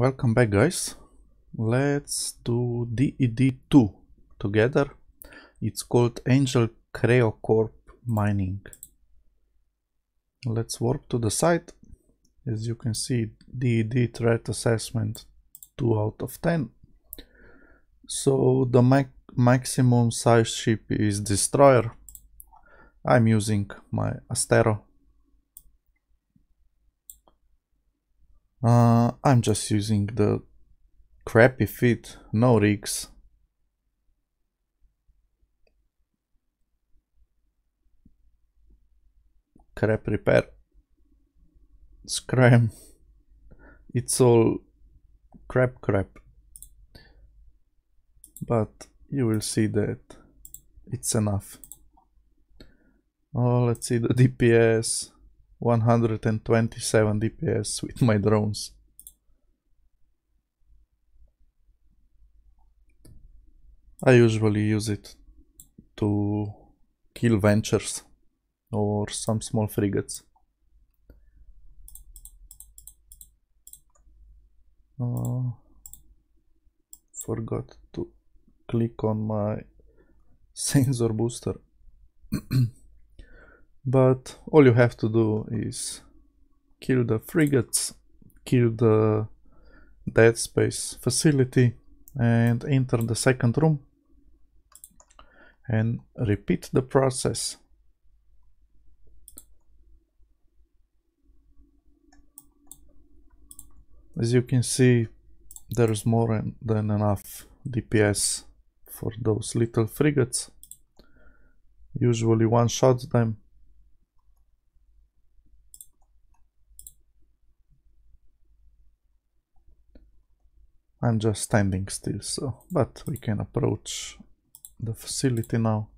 Welcome back guys. Let's do DED2 together. It's called Angel Creo-Corp Mining. Let's warp to the site. As you can see, DED threat assessment 2 out of 10. So the ma maximum size ship is Destroyer. I'm using my Astero Uh, I'm just using the crappy fit, no rigs. Crap repair. Scram. It's all crap crap. But you will see that it's enough. Oh, let's see the DPS. 127 DPS with my drones. I usually use it to kill ventures or some small frigates. Uh, forgot to click on my sensor booster. but all you have to do is kill the frigates, kill the dead space facility and enter the second room and repeat the process. As you can see there's more than enough DPS for those little frigates. Usually one shots them I'm just standing still, so, but we can approach the facility now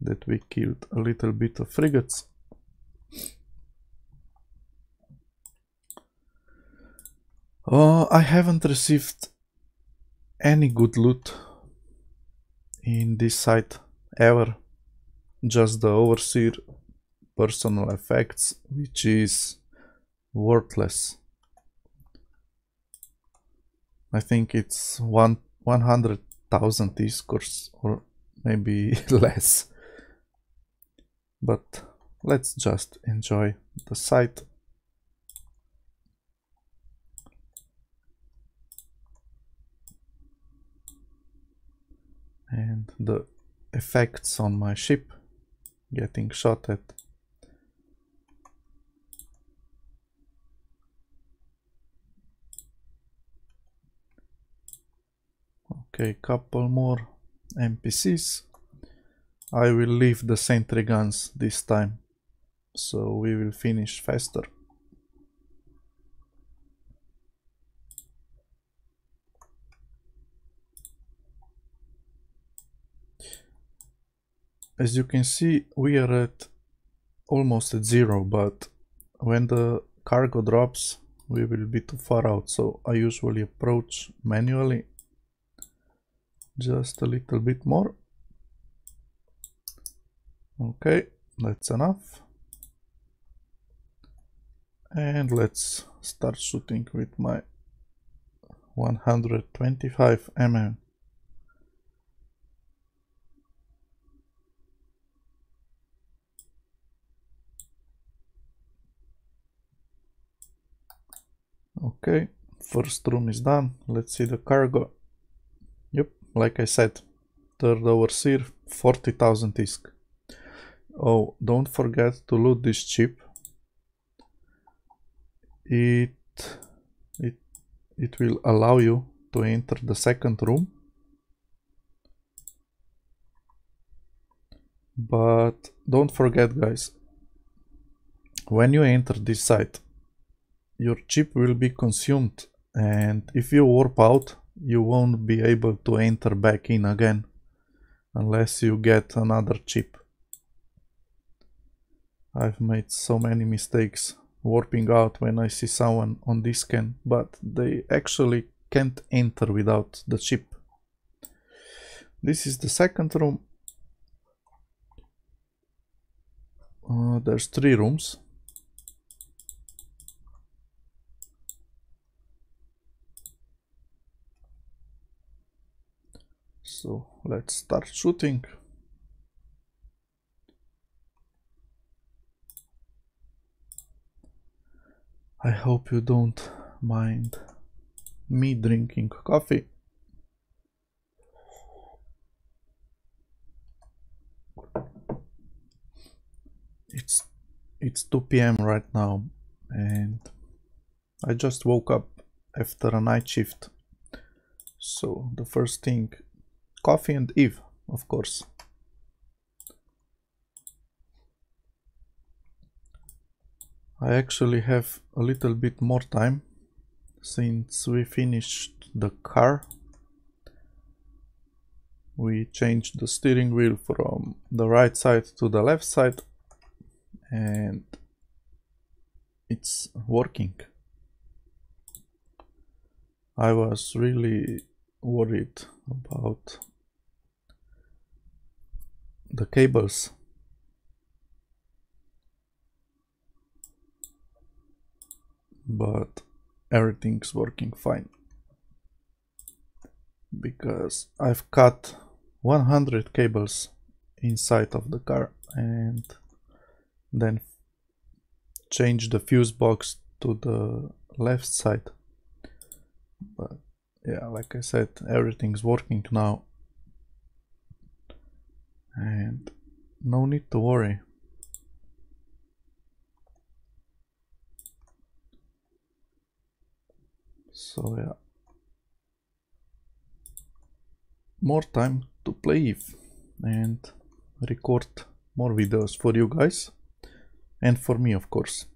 that we killed a little bit of frigates. Uh, I haven't received any good loot in this site ever. Just the Overseer personal effects, which is worthless. I think it's one 100,000 discourse or maybe less. But let's just enjoy the site. And the effects on my ship getting shot at Okay, couple more NPCs. I will leave the sentry guns this time, so we will finish faster. As you can see, we are at almost at zero, but when the cargo drops, we will be too far out, so I usually approach manually just a little bit more. Okay that's enough. And let's start shooting with my 125 mm okay first room is done. Let's see the cargo like I said, third overseer, 40,000 ISK. Oh, don't forget to loot this chip. It, it, it will allow you to enter the second room. But don't forget guys, when you enter this site, your chip will be consumed and if you warp out, you won't be able to enter back in again unless you get another chip. I've made so many mistakes warping out when I see someone on d-scan, but they actually can't enter without the chip. This is the second room. Uh, there's three rooms. So let's start shooting. I hope you don't mind me drinking coffee. It's it's 2 p.m. right now and I just woke up after a night shift. So the first thing coffee and Eve, of course. I actually have a little bit more time since we finished the car. We changed the steering wheel from the right side to the left side and it's working. I was really worried about the cables. But everything's working fine. Because I've cut 100 cables inside of the car and then change the fuse box to the left side. But yeah like I said everything's working now and no need to worry So yeah. More time to play and record more videos for you guys and for me of course.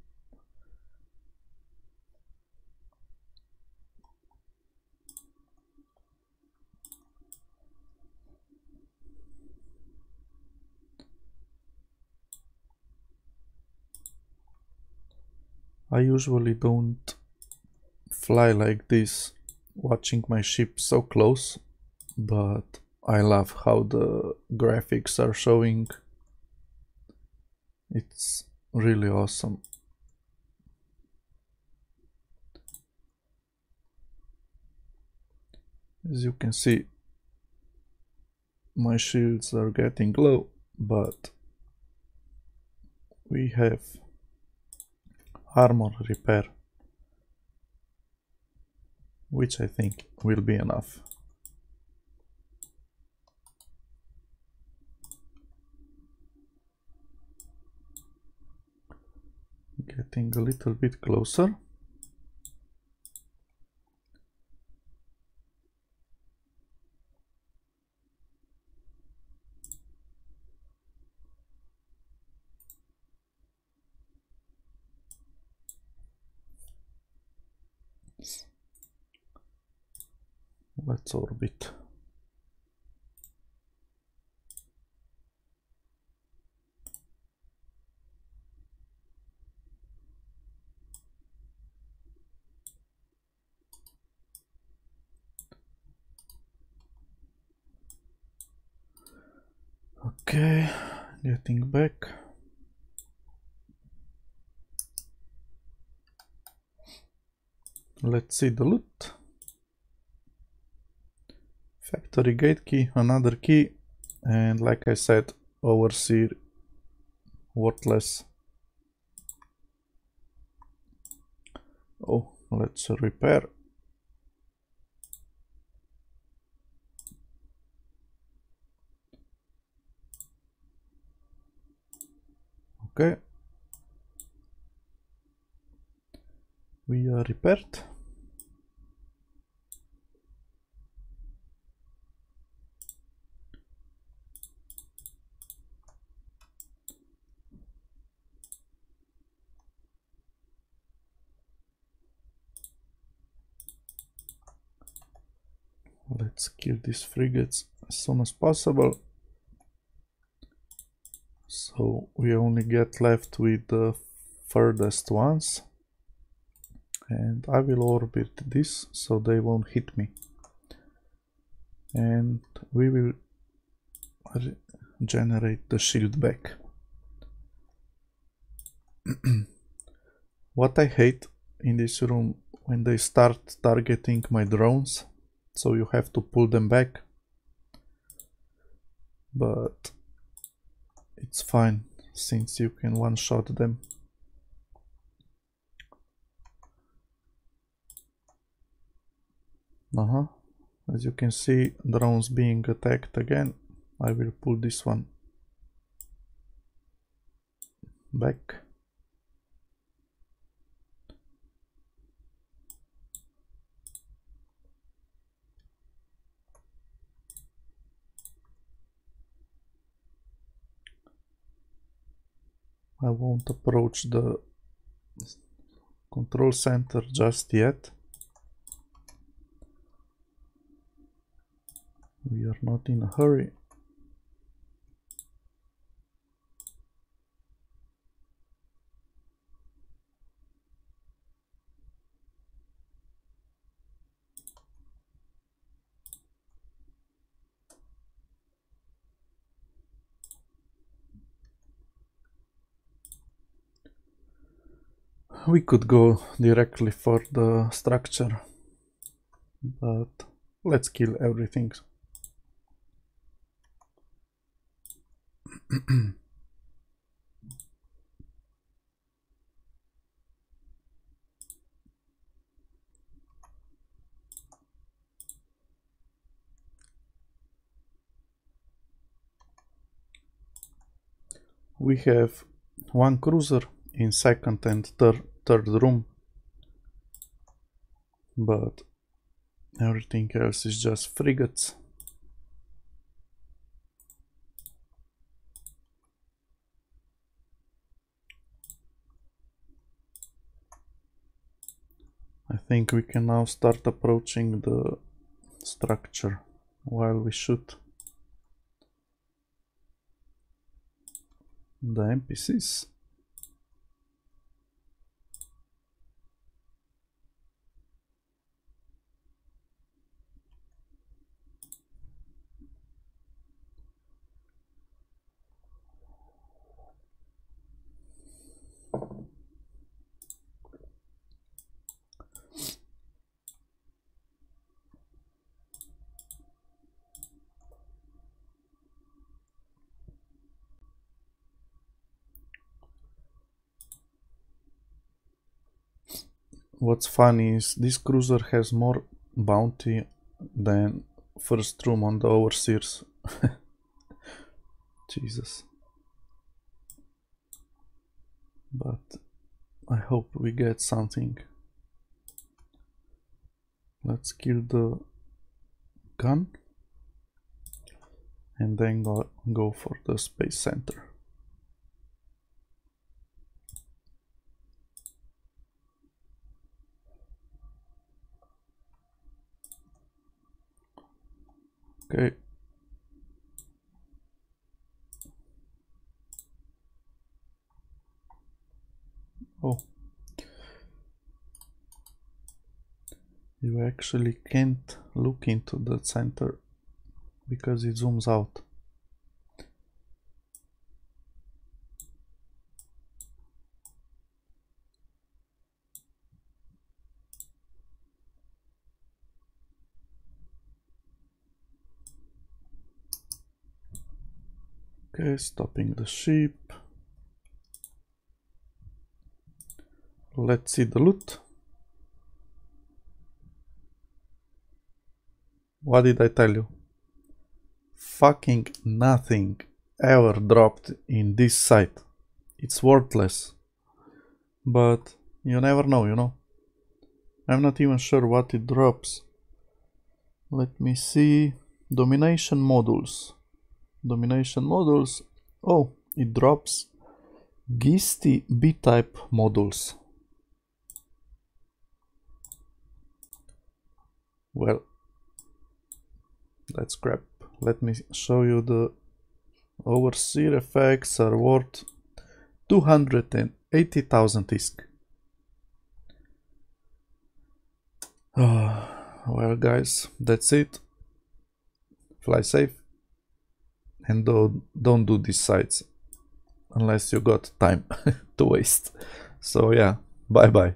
I usually don't fly like this watching my ship so close but I love how the graphics are showing. It's really awesome. As you can see my shields are getting low but we have armor repair which I think will be enough. Getting a little bit closer. Let's orbit okay getting back. Let's see the loot factory gate key, another key, and like I said, overseer worthless. Oh, let's repair. Okay. We are repaired. Let's kill these frigates as soon as possible. So we only get left with the furthest ones. And I will orbit this so they won't hit me. And we will generate the shield back. What I hate in this room when they start targeting my drones so you have to pull them back but it's fine since you can one-shot them. Uh-huh. As you can see, drones being attacked again. I will pull this one back. I won't approach the control center just yet. We are not in a hurry. We could go directly for the structure but let's kill everything. We have one cruiser in second and third third room but everything else is just frigates. I think we can now start approaching the structure while we shoot. The NPCs. What's funny is this cruiser has more bounty than first room on the overseers. Jesus. But I hope we get something. Let's kill the gun and then go, go for the space center. Okay. Oh. You actually can't look into the center because it zooms out. Okay, stopping the ship. Let's see the loot. What did I tell you? Fucking nothing ever dropped in this site. It's worthless. But you never know, you know. I'm not even sure what it drops. Let me see. Domination modules domination modules. Oh, it drops Gistii B-type modules. Well, that's crap. Let me show you the overseer effects are worth 280,000 ISK. Uh, well guys, that's it. Fly safe and don't, don't do these sites unless you got time to waste. So yeah, bye bye.